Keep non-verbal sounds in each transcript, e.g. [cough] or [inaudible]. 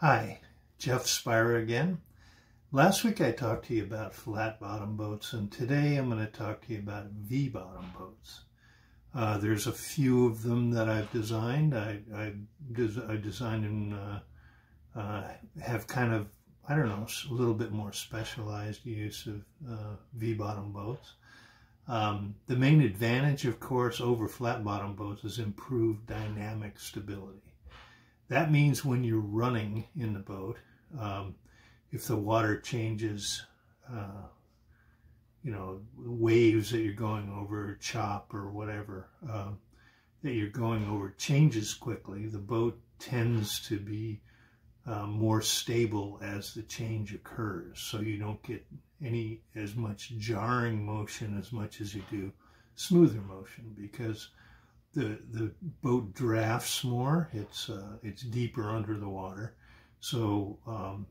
Hi, Jeff Spira again. Last week I talked to you about flat bottom boats and today I'm going to talk to you about V-bottom boats. Uh, there's a few of them that I've designed. I, I, des I designed and uh, uh, have kind of, I don't know, a little bit more specialized use of uh, V-bottom boats. Um, the main advantage, of course, over flat bottom boats is improved dynamic stability. That means when you're running in the boat, um, if the water changes, uh, you know, waves that you're going over, chop or whatever uh, that you're going over changes quickly, the boat tends to be uh, more stable as the change occurs. So you don't get any as much jarring motion as much as you do smoother motion because the the boat drafts more. It's uh, it's deeper under the water, so um,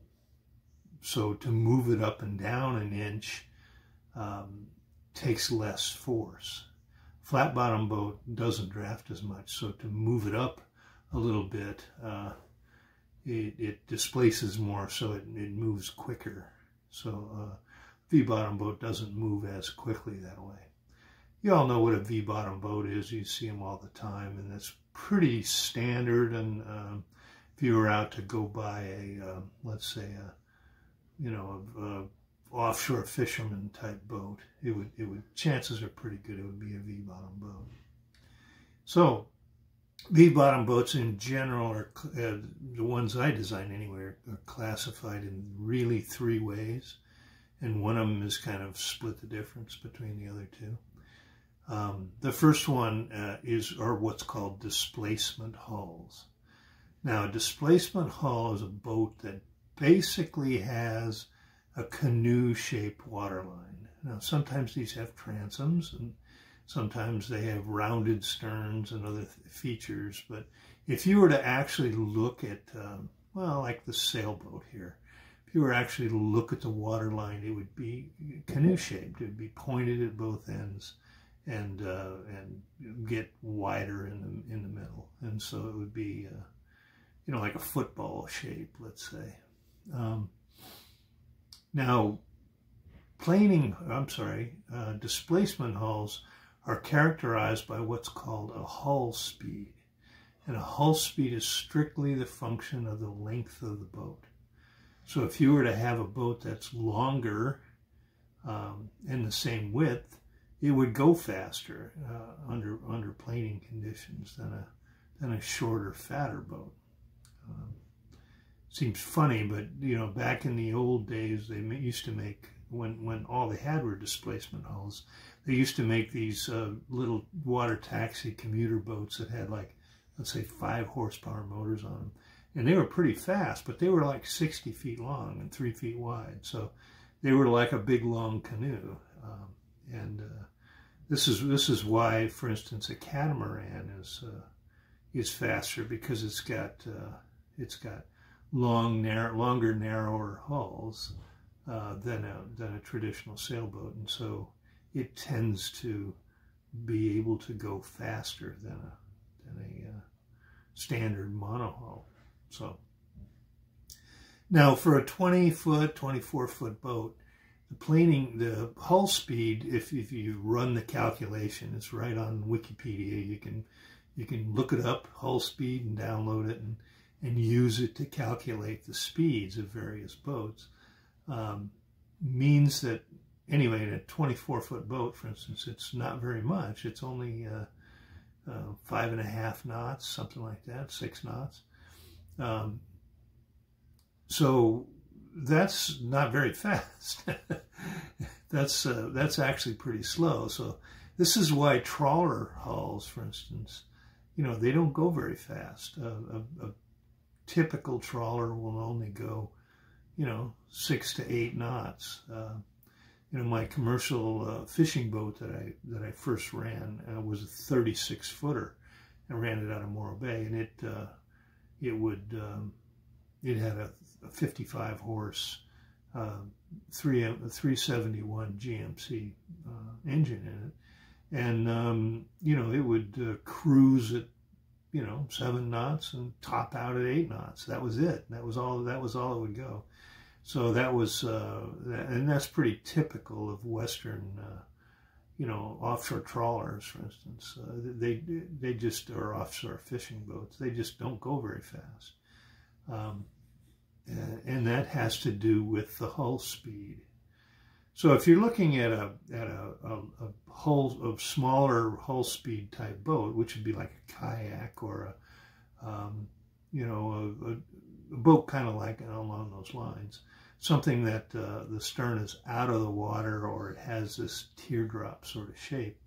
so to move it up and down an inch um, takes less force. Flat bottom boat doesn't draft as much, so to move it up a little bit, uh, it, it, displaces more, so it, it moves quicker. So uh, V-bottom boat doesn't move as quickly that way. You all know what a V-bottom boat is. You see them all the time, and it's pretty standard. And um, if you were out to go buy a, uh, let's say, a, you know, a, a offshore fisherman type boat, it would, it would, chances are pretty good it would be a V-bottom boat. So, V-bottom boats in general are, uh, the ones I design anyway, are, are classified in really three ways and one of them is kind of split the difference between the other two. Um, the first one uh, is are what's called displacement hulls. Now, a displacement hull is a boat that basically has a canoe-shaped waterline. Now, sometimes these have transoms, and sometimes they have rounded sterns and other features. But if you were to actually look at, um, well, like the sailboat here, if you were actually to look at the waterline, it would be canoe shaped. It would be pointed at both ends and uh, and get wider in the in the middle, and so it would be uh, you know like a football shape, let's say. Um, now, planing, I'm sorry, uh, displacement hulls are characterized by what's called a hull speed. And a hull speed is strictly the function of the length of the boat. So if you were to have a boat that's longer um, and the same width, it would go faster uh, under under planing conditions than a than a shorter, fatter boat. Um, seems funny, but you know, back in the old days, they used to make when when all they had were displacement hulls. They used to make these uh, little water taxi commuter boats that had like, let's say, five horsepower motors on them and they were pretty fast, but they were like 60 feet long and three feet wide. So they were like a big long canoe. Um, and uh, this is this is why, for instance, a catamaran is uh, is faster because it's got uh, it's got long, narrow, longer, narrower hulls uh, than a than a traditional sailboat, and so it tends to be able to go faster than a than a uh, standard monohull. So now for a 20 foot, 24 foot boat, the planing, the hull speed, if, if you run the calculation, it's right on Wikipedia. You can you can look it up, hull speed, and download it and, and use it to calculate the speeds of various boats. Um, means that, anyway, in a 24 foot boat, for instance, it's not very much. It's only uh, uh, five and a half knots, something like that, six knots. Um, so that's not very fast. [laughs] that's uh, that's actually pretty slow. So this is why trawler hulls, for instance, you know, they don't go very fast. a, a, typical trawler will only go, you know, six to eight knots. Uh, you know, my commercial uh, fishing boat that I that I first ran uh, was a 36 footer. I ran it out of Morro Bay, and it uh, it would um, it had a, a 55 horse uh, 3 371 GMC uh, engine in it, and um, you know it would uh, cruise at you know, seven knots and top out at eight knots. That was it. That was all. That was all it would go. So that was, uh, and that's pretty typical of Western, uh, you know, offshore trawlers, for instance. Uh, they they just are offshore fishing boats. They just don't go very fast, um, and, that has to do with the hull speed. So if you're looking at a at a, a, a hull of smaller hull speed type boat, which would be like a kayak or a um, you know a, a boat kind of like along those lines, something that uh, the stern is out of the water or it has this teardrop sort of shape.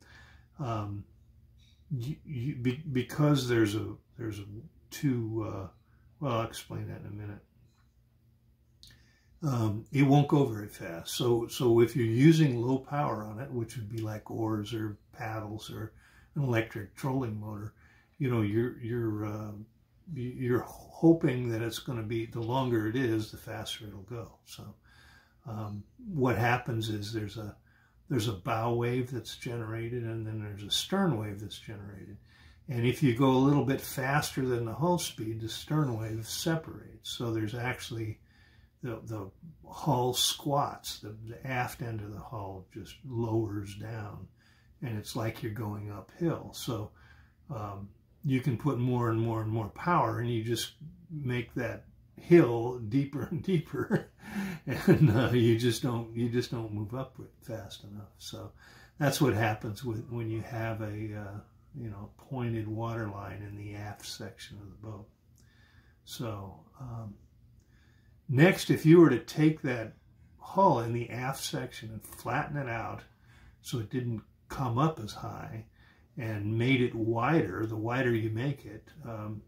Um, you, you, be, because there's a there's a two uh, well I'll explain that in a minute um, it won't go very fast. So, so if you're using low power on it, which would be like oars or paddles or an electric trolling motor, you know, you're you're uh, you're hoping that it's going to be the longer it is, the faster it'll go. So, um, what happens is there's a there's a bow wave that's generated, and then there's a stern wave that's generated. And if you go a little bit faster than the hull speed, the stern wave separates. So there's actually the, the hull squats, the, the aft end of the hull just lowers down and it's like you're going uphill. So um, you can put more and more and more power and you just make that hill deeper and [laughs] deeper and uh, you just don't you just don't move up fast enough so that's what happens with when you have a uh, you know pointed water line in the aft section of the boat so um, Next, if you were to take that hull in the aft section and flatten it out so it didn't come up as high and made it wider, the wider you make it, um,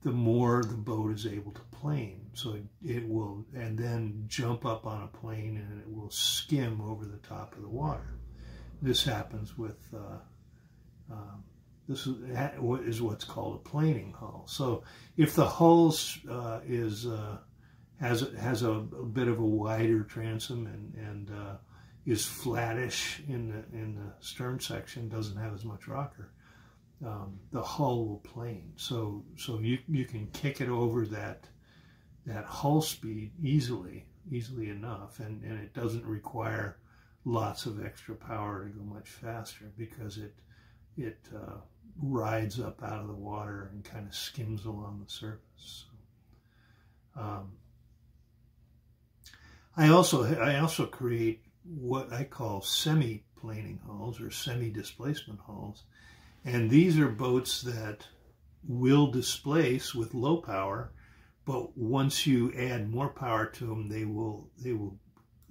the more the boat is able to plane. So it, it, will, and then jump up on a plane and it will skim over the top of the water. This happens with, uh, um, this is, is, what's called a planing hull. So if the hull uh, is uh, has has a, a bit of a wider transom and and uh, is flattish in the in the stern section. Doesn't have as much rocker. Um, the hull will plane, so so you you can kick it over that that hull speed easily easily enough, and and it doesn't require lots of extra power to go much faster because it it uh, rides up out of the water and kind of skims along the surface. So, um, I also I also create what I call semi-planing hulls or semi-displacement hulls. And these are boats that will displace with low power, but once you add more power to them, they will they will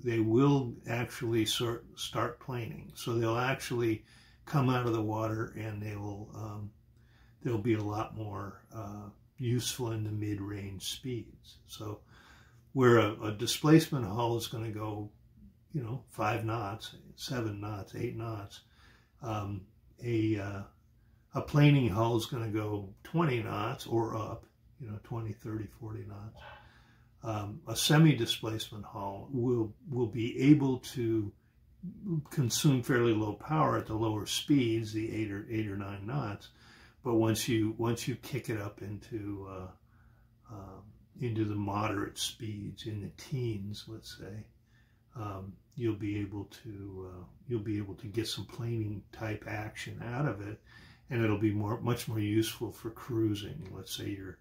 they will actually sort start planing. So they'll actually come out of the water and they will um, they'll be a lot more uh, useful in the mid-range speeds. So where a, a displacement hull is going to go, you know, five knots, seven knots, eight knots. Um, a uh, a planing hull is going to go 20 knots or up, you know, 20, 30, 40 knots. Um, a semi-displacement hull will will be able to consume fairly low power at the lower speeds, the eight or eight or nine knots. But once you once you kick it up into uh, um, into the moderate speeds in the teens, let's say, um, you'll be able to uh, you'll be able to get some planing type action out of it, and it'll be more much more useful for cruising. Let's say you're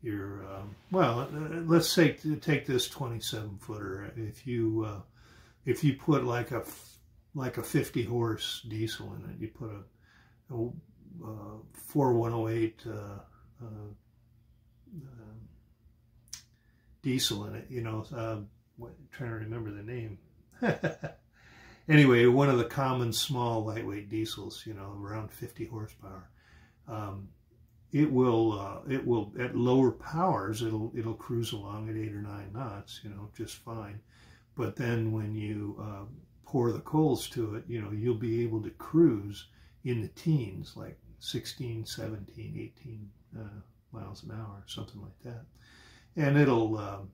you're um, well, uh, let's say take this 27 footer. If you uh, if you put like a like a 50 horse diesel in it, you put a, a uh, 4108 uh, uh, diesel in it, you know, uh, trying to remember the name. [laughs] anyway, one of the common small lightweight diesels, you know, around 50 horsepower. Um, it will, uh, it will, at lower powers, it'll, it'll cruise along at eight or nine knots, you know, just fine. But then when you uh, pour the coals to it, you know, you'll be able to cruise in the teens, like 16, 17, 18 uh, miles an hour, something like that and it'll um,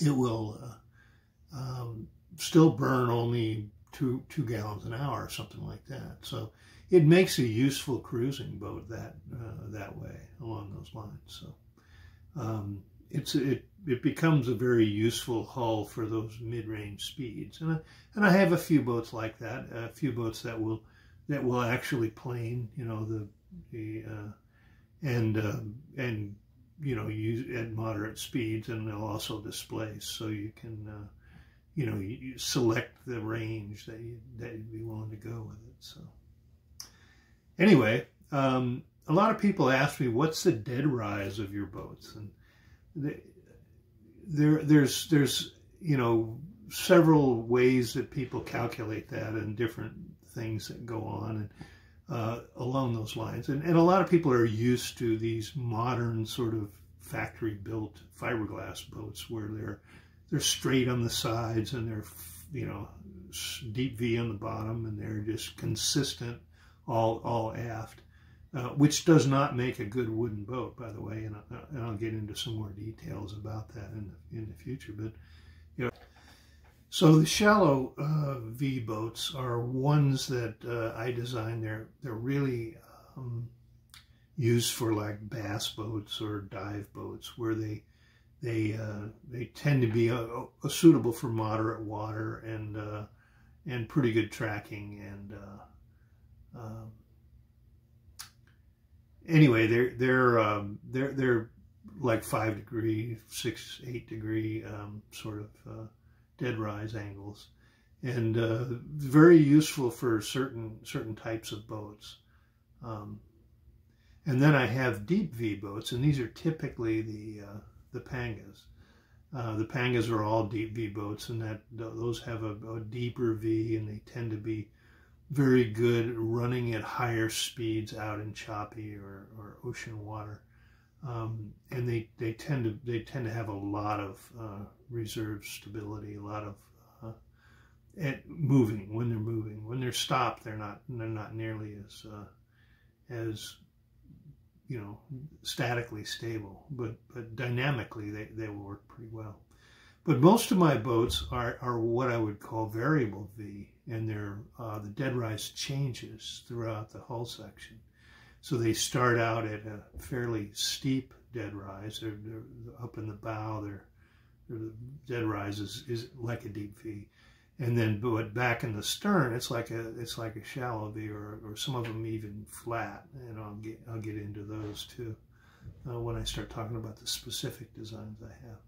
it will uh, um, still burn only two two gallons an hour or something like that. So it makes a useful cruising boat that uh, that way along those lines. So um, it's it it becomes a very useful hull for those mid-range speeds, and I, and I have a few boats like that, a few boats that will that will actually plane, you know, the the uh, and uh, and you know use at moderate speeds, and they'll also displace, so you can uh, you know you, you, select the range that you that you'd be willing to go with it. So. Anyway, um, a lot of people ask me, what's the dead rise of your boats, and there there's there's you know several ways that people calculate that and different things that go on and uh, along those lines. And, and a lot of people are used to these modern sort of factory built fiberglass boats where they're they're straight on the sides and they're you know deep V on the bottom and they're just consistent all all aft. Uh, which does not make a good wooden boat, by the way, and, I, and I'll get into some more details about that in the, in the future. But you know, so the shallow uh, V boats are ones that uh, I designed. They're they're really um, used for like bass boats or dive boats, where they they uh, they tend to be uh, uh, suitable for moderate water and and pretty good tracking and. Um, anyway, they're they're um, they're they're like five degree, six, eight degree um, sort of uh, dead rise angles, and uh, very useful for certain certain types of boats. Um, and then I have deep V boats, and these are typically the uh, the Pangas. Uh, the Pangas are all deep V boats, and that those have a, a deeper V, and they tend to be very good running at higher speeds out in choppy or, or ocean water. Um, and they, they tend to they tend to have a lot of uh, reserve stability, a lot of uh, at moving when they're moving. When they're stopped, they're not they're not nearly as uh, as you know statically stable, but but dynamically they, they will work pretty well. But most of my boats are, are what I would call variable V, and they're, uh, the dead rise changes throughout the hull section. So they start out at a fairly steep dead rise. They're, they're up in the bow. They're, they're, the dead rise is, is like a deep V, and then but back in the stern, it's like a it's like a shallow V, or, or some of them even flat. And I'll get I'll get into those too uh, when I start talking about the specific designs I have.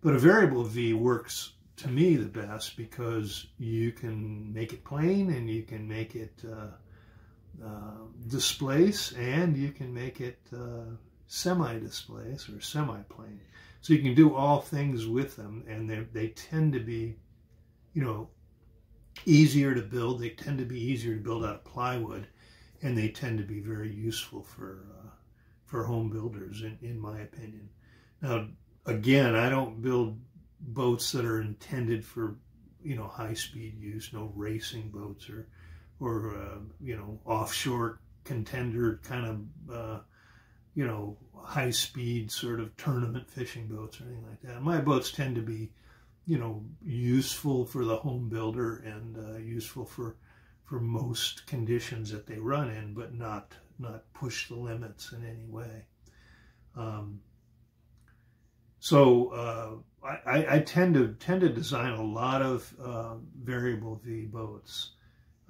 But a variable V works to me the best because you can make it plane and you can make it uh, uh, displace and you can make it uh, semi-displace or semi-plane. So you can do all things with them and they tend to be, you know, easier to build. They tend to be easier to build out of plywood and they tend to be very useful for, uh, for home builders in, in my opinion. Now, again, I don't build boats that are intended for, you know, high speed use, no racing boats or, or, uh, you know, offshore contender kind of, uh, you know, high speed sort of tournament fishing boats or anything like that. My boats tend to be, you know, useful for the home builder and uh, useful for, for most conditions that they run in, but not, not push the limits in any way. Um, so uh, I, I, tend to tend to design a lot of uh, variable V boats,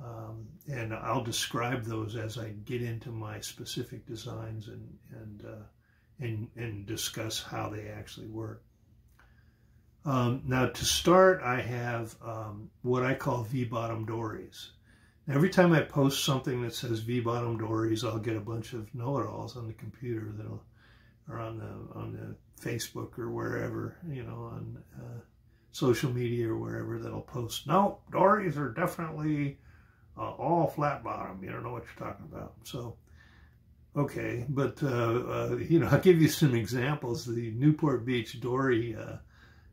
um, and I'll describe those as I get into my specific designs and and uh, and, and discuss how they actually work. Um, now to start, I have um, what I call V-bottom dories. Every time I post something that says V-bottom dories, I'll get a bunch of know-it-alls on the computer that'll or on the on the Facebook or wherever, you know, on uh, social media or wherever that'll post. No, dories are definitely uh, all flat bottom. You don't know what you're talking about. So, okay, but uh, uh you know, [laughs] I'll give you some examples. The Newport Beach dory uh,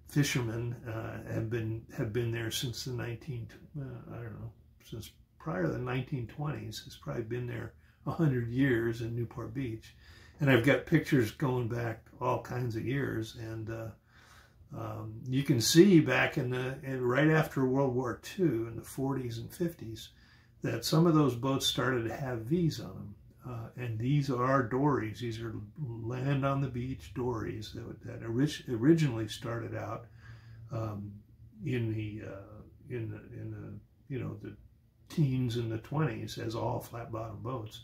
fishermen uh, have been have been there since the 19 I don't know since prior to the 1920s. It's probably been there hundred years in Newport Beach and I've got pictures going back all kinds of years, and uh, um, you can see back in the in, right after World War II in the 40s and 50s, that some of those boats started to have V's on them. Uh, and these are dories. These are land on the beach dories that, that orig originally started out um, in the uh, in the in the you know the teens and the 20s as all flat bottom boats,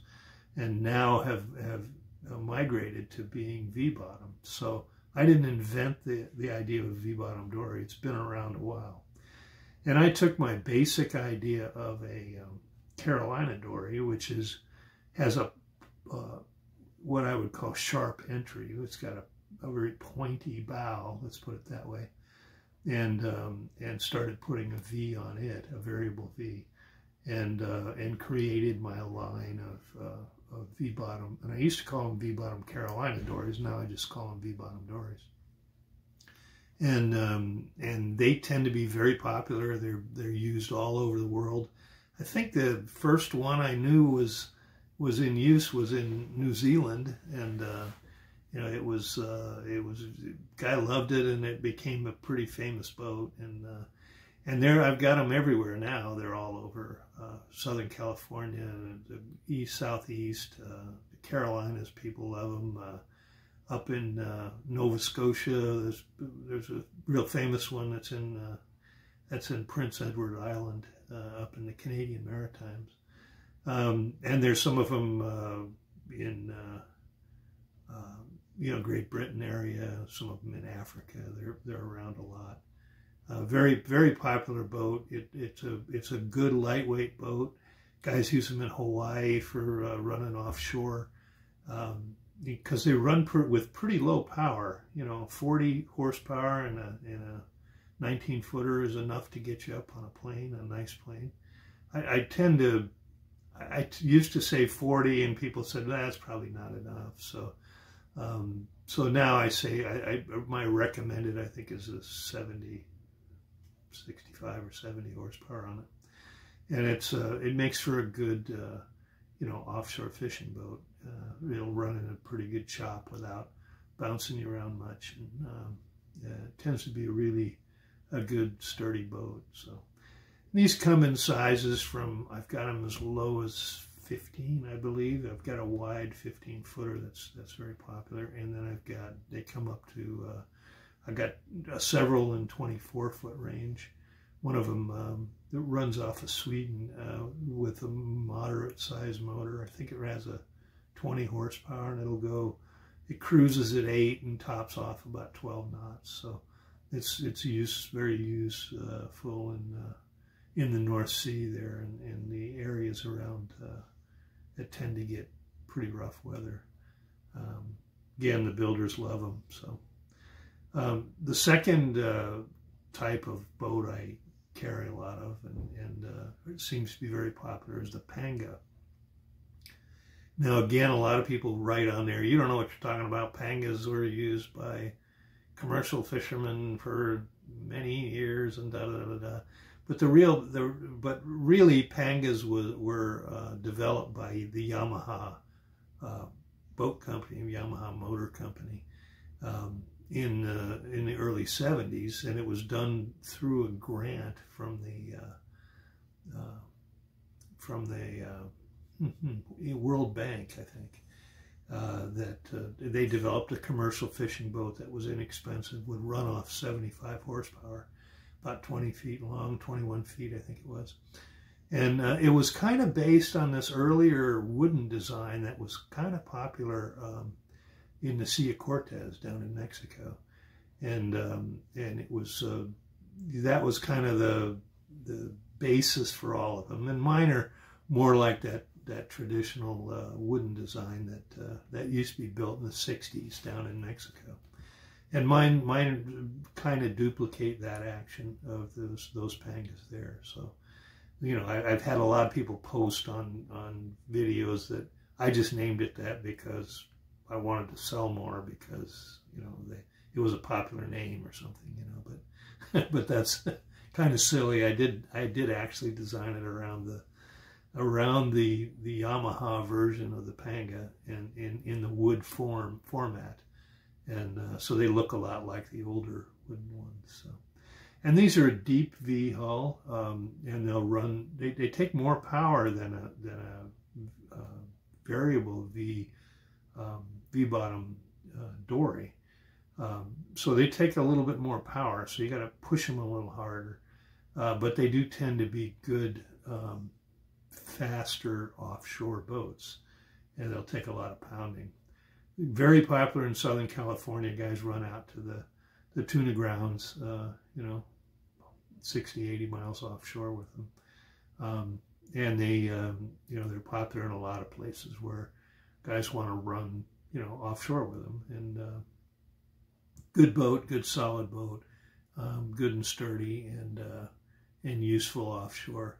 and now have have uh, migrated to being V bottom. So I didn't invent the the idea of V bottom dory. It's been around a while, and I took my basic idea of a um, Carolina dory, which is has a uh, what I would call sharp entry. It's got a, a very pointy bow, let's put it that way, and um, and started putting a V on it, a variable V, and uh, and created my line of, uh, of V bottom. And I used to call them V bottom Carolina dories. Now I just call them V bottom dories. And um, and they tend to be very popular. They're they're used all over the world. I think the first one I knew was was in use was in New Zealand, and uh, you know it was uh, it was guy loved it, and it became a pretty famous boat, and uh, and there I've got them everywhere now. They're all over uh, Southern California, the east, southeast, uh, the Carolinas. People love them. Uh, up in Nova Scotia, there's there's a real famous one that's in that's in Prince Edward Island, up in the Canadian Maritimes. Um, and there's some of them uh, in, uh, uh, you know, Great Britain area, some of them in Africa. They're, they're around a lot. Uh, very, very popular boat. It, it's, a, it's a good lightweight boat. Guys use them in Hawaii for uh, running offshore um, because they run per, with pretty low power. You know, 40 horsepower and a, and a 19 footer is enough to get you up on a plane, a nice plane. I, I tend to I used to say 40 and people said that's probably not enough. So, um, so now I say I, I, my recommended I think is a 70, 65 or 70 horsepower on it, and it's uh, it makes for a good uh, you know offshore fishing boat. Uh, it'll run in a pretty good chop without bouncing you around much, and um, it tends to be a really a good sturdy boat. So. These come in sizes from, I've got them as low as 15, I believe. I've got a wide 15 footer that's that's very popular. And then I've got, they come up to, uh, I've got uh, several in 24 foot range. One of them um, that runs off of Sweden uh, with a moderate size motor. I think it has a 20 horsepower and it'll go, it cruises at 8 and tops off about 12 knots. So it's it's use very useful and uh, in the North Sea there and, and the areas around uh, that tend to get pretty rough weather. Um, again, the builders love them. So um, the second uh, type of boat I carry a lot of and, and uh, it seems to be very popular is the Panga. Now, again, a lot of people write on there, you don't know what you're talking about. Pangas were used by commercial fishermen for many years and da da da da. But the real, the but really, pangas were uh, developed by the Yamaha uh, boat company, Yamaha Motor Company, um, in uh, in the early '70s, and it was done through a grant from the uh, uh, from the uh, [laughs] World Bank, I think. that they developed a commercial fishing boat that was inexpensive, would run off 75 horsepower, about 20 feet long, 21 feet, I think it was. And uh, it was kind of based on this earlier wooden design that was kind of popular um, in the Sea of Cortez down in Mexico. And um, and it was uh, that was kind of the the basis for all of them. And mine are more like that that traditional uh, wooden design that uh, that used to be built in the 60s down in Mexico and mine mine kind of duplicate that action of those those pangas there. So, you know, I, have had a lot of people post on on videos that I just named it that because I wanted to sell more because you know they it was a popular name or something, you know. But [laughs] but that's [laughs] kind of silly. I did I did actually design it around the around the the Yamaha version of the Panga and in in the wood form format and uh, so they look a lot like the older wooden ones. So, And these are a deep V hull, um, and they'll run. They, they take more power than a than a, a uh, variable V um, V bottom uh, dory. Um, so they take a little bit more power. So you got to push them a little harder. Uh, but they do tend to be good, um, faster offshore boats, and they'll take a lot of pounding. Very popular in Southern California. Guys run out to the the tuna grounds, uh, you know, 60, 80 miles offshore with them. Um, and they, um, you know, they're popular in a lot of places where guys want to run, you know, offshore with them. And uh, good boat, good solid boat, um, good and sturdy, and uh, and useful offshore.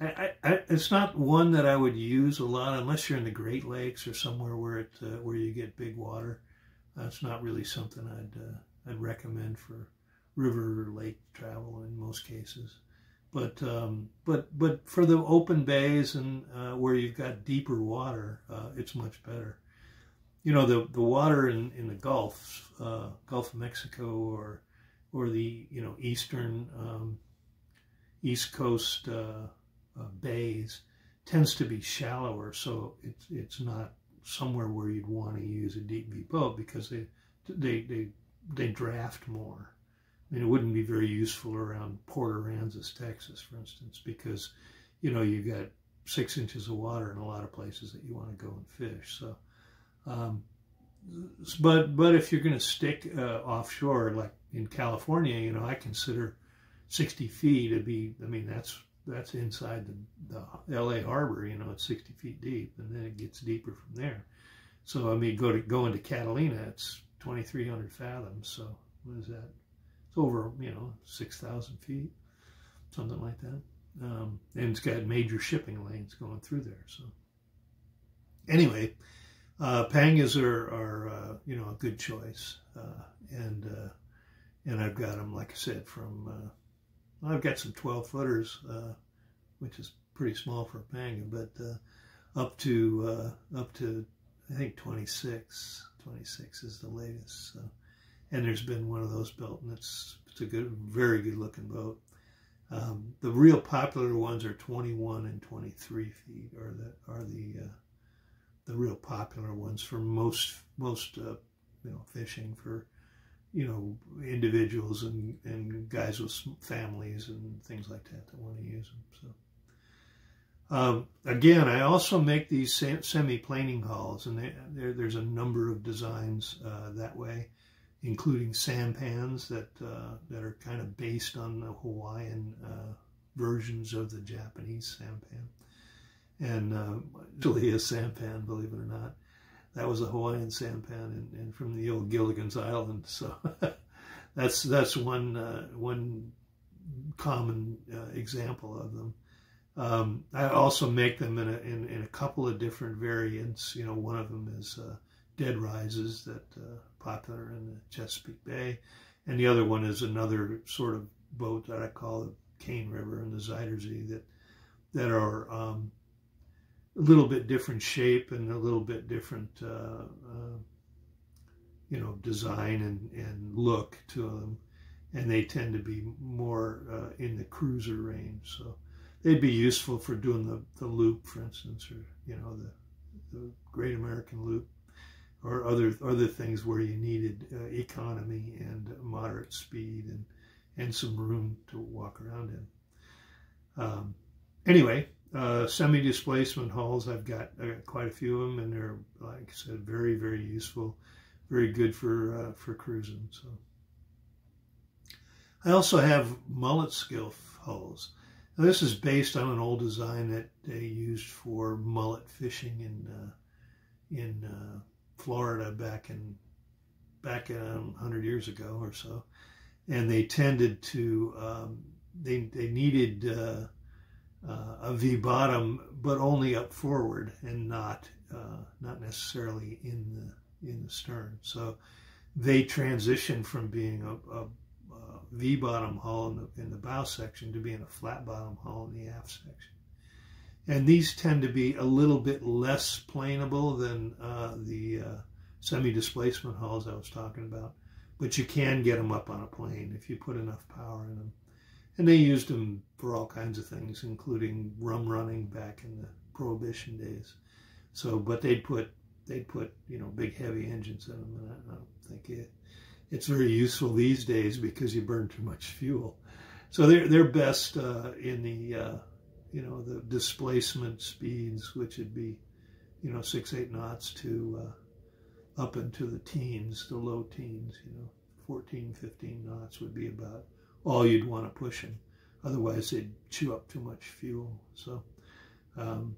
I, I, it's not one that I would use a lot unless you're in the Great Lakes or somewhere where it uh, where you get big water. It's not really something I'd uh, I'd recommend for river or lake travel in most cases. But um, but but for the open bays and uh, where you've got deeper water, uh, it's much better. You know the the water in, in the Gulf, uh, Gulf of Mexico, or or the you know eastern um, East Coast uh, uh, bays tends to be shallower, so it's it's not somewhere where you'd want to use a deep V boat because they they they they draft more. I mean, it wouldn't be very useful around Port Aransas, Texas, for instance, because, you know, you've got six inches of water in a lot of places that you want to go and fish. So, um, but but if you're going to stick uh, offshore, like in California, you know, I consider 60 feet to be. I mean, that's that's inside the, the L.A. harbor. You know, it's 60 feet deep, and then it gets deeper from there. So I mean, go to go into Catalina, it's 2,300 fathoms. So what is that? It's over, you know, 6,000 feet, something like that. Um, and it's got major shipping lanes going through there. So anyway, uh, pangas are, are uh, you know, a good choice. Uh, and uh, and I've got them, like I said, from, uh, I've got some 12 footers, uh, which is pretty small for a panga, but up to, up to, I think 26, 26 is the latest. So and there's been one of those built, and it's it's a good, very good looking boat. Um, the real popular ones are 21 and 23 feet, are the are the uh, the real popular ones for most most uh, you know fishing for you know individuals and and guys with families and things like that that want to use them. So. Um, again, I also make these semi-planing hulls, and they, there's a number of designs uh, that way including sampans that uh, that are kind of based on the Hawaiian uh, versions of the Japanese sampan. And uh, actually, a sampan, believe it or not, that was a Hawaiian sampan, and, and from the old Gilligan's Island. So [laughs] that's that's one uh, one common uh, example of them. Um, I also make them in a, in, in, a couple of different variants. You know, one of them is uh, dead rises that uh, popular in the Chesapeake Bay, and the other one is another sort of boat that I call the Cane River and the Zuiderzee that that are um, a little bit different shape and a little bit different, uh, uh, you know, design and, and look to them, and they tend to be more uh, in the cruiser range. So they'd be useful for doing the, the loop, for instance, or you know the the Great American Loop or other other things where you needed uh, economy and moderate speed and and some room to walk around in. Um, anyway, uh, semi-displacement hulls, I've got, I've got, quite a few of them, and they're like I said, very very useful, very good for uh, for cruising. So I also have mullet skiff hulls. Now, this is based on an old design that they used for mullet fishing in uh, in uh, Florida back in back in um, 100 years ago or so, and they tended to um, they they needed uh, uh, a V bottom, but only up forward and not uh, not necessarily in the in the stern. So they transitioned from being a, a, a V bottom hull in the, in the bow section to being a flat bottom hull in the aft section. And these tend to be a little bit less planeable than uh, the uh, semi-displacement hulls I was talking about. But you can get them up on a plane if you put enough power in them. and they used them for all kinds of things, including rum running back in the Prohibition days. So, but they'd put they'd put you know big heavy engines in them, and I, I don't think it, it's very useful these days because you burn too much fuel. So they're they're best uh, in the uh, you know the displacement speeds, which would be you know six eight knots to uh, up into the teens, the low teens. You know, 14, 15 knots would be about all you'd want to push them. Otherwise, they'd chew up too much fuel. So. Um,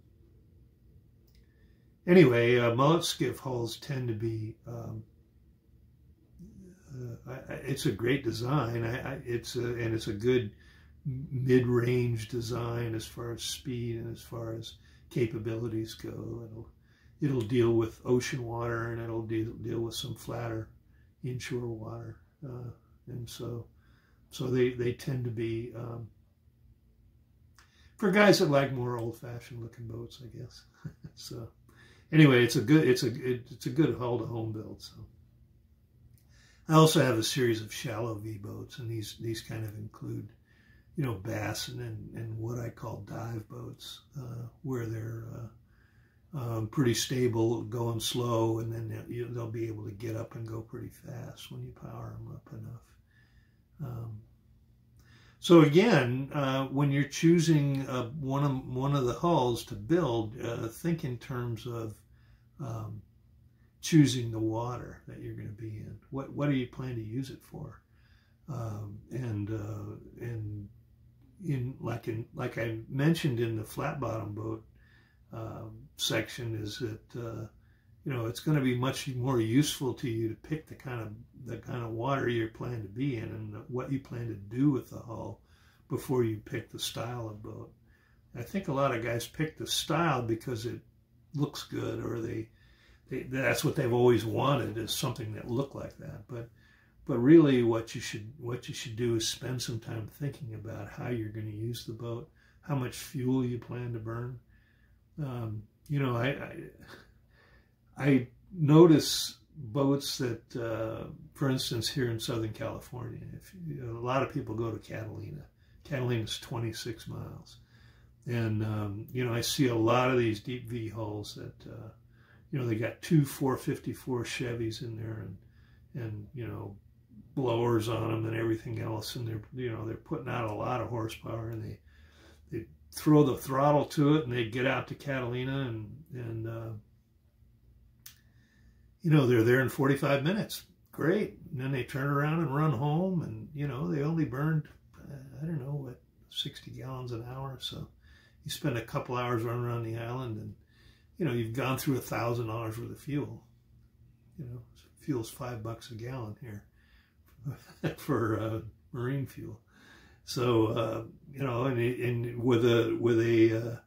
anyway, uh, mullet skiff hulls tend to be um, uh, I, it's a great design. I, I, it's a, and it's a good mid-range design as far as speed and as far as capabilities go. It'll it'll deal with ocean water and it'll deal deal with some flatter inshore water, uh, and so so they they tend to be um, for guys that like more old-fashioned looking boats, I guess. [laughs] so anyway, it's a good it's a it's a good hull to home build. So. I also have a series of shallow V boats, and these these kind of include, you know, bass and and, and what I call dive boats, uh, where they're uh, um, pretty stable, going slow, and then they'll, they'll, be able to get up and go pretty fast when you power them up enough. Um, so again, uh, when you're choosing uh, one of one of the hulls to build, uh, think in terms of um, choosing the water that you're going to be in. What what do you plan to use it for? Um, and uh, and in like in like I mentioned in the flat bottom boat um, section is that uh, you know it's going to be much more useful to you to pick the kind of the kind of water you plan to be in and what you plan to do with the hull before you pick the style of boat. I think a lot of guys pick the style because it looks good or they they, that's what they've always wanted is something that looked like that. But but really, what you should what you should do is spend some time thinking about how you're going to use the boat, how much fuel you plan to burn. Um, you know, I, I, I notice boats that, uh, for instance, here in Southern California, if you a lot of people go to Catalina. Catalina is 26 miles, and um, you know I see a lot of these deep V hulls that. Uh, you know, they got two 454 Chevys in there and, and, you know, blowers on them and everything else. And they're, you know, they're putting out a lot of horsepower and they, they throw the throttle to it and they get out to Catalina and, and, uh, you know, they're there in 45 minutes. Great. And then they turn around and run home and, you know, they only burned, uh, I don't know, what, 60 gallons an hour. So you spend a couple hours running around the island and, you know, you've gone through a thousand dollars worth of fuel. You know, fuel's five bucks a gallon here [laughs] for uh, marine fuel. So uh, you know, and, and with a with a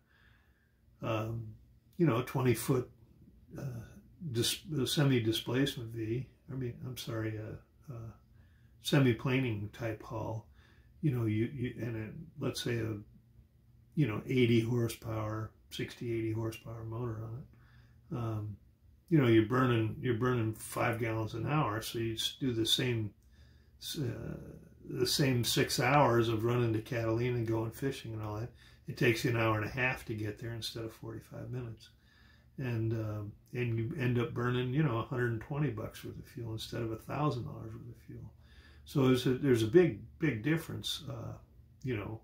uh, um, you know twenty foot uh, dis- semi displacement V. I mean, I'm sorry, a, uh, uh, semi planing type hull. You know, you, you and a, let's say a you know 80 horsepower 60, 80 horsepower motor on it. Um, you know, you're burning you're burning five gallons an hour, so you do the same uh, the same six hours of running to Catalina and going fishing and all that. It takes you an hour and a half to get there instead of 45 minutes, and um, and you end up burning you know 120 bucks worth of fuel instead of a thousand dollars worth of fuel. So there's a, there's a big big difference, uh, you know,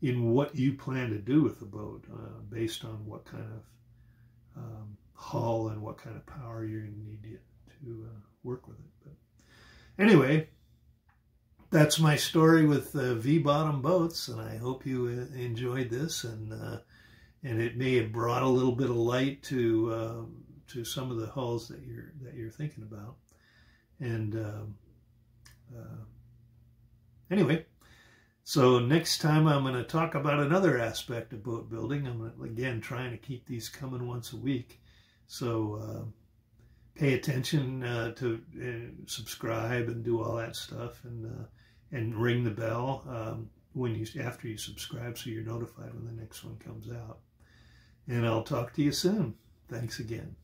in what you plan to do with the boat uh, based on what kind of um, hull and what kind of power you're going to need to, to uh, work with it. But anyway, that's my story with uh, V-bottom boats, and I hope you uh, enjoyed this, and uh, and it may have brought a little bit of light to um, to some of the hulls that you're that you're thinking about. And um, uh, anyway. So next time I'm going to talk about another aspect of boat building. I'm again trying to keep these coming once a week. So uh, pay attention uh, to uh, subscribe and do all that stuff and and ring the bell um, when you after you subscribe so you're notified when the next one comes out. And I'll talk to you soon. Thanks again.